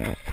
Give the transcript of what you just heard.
Mm-hmm.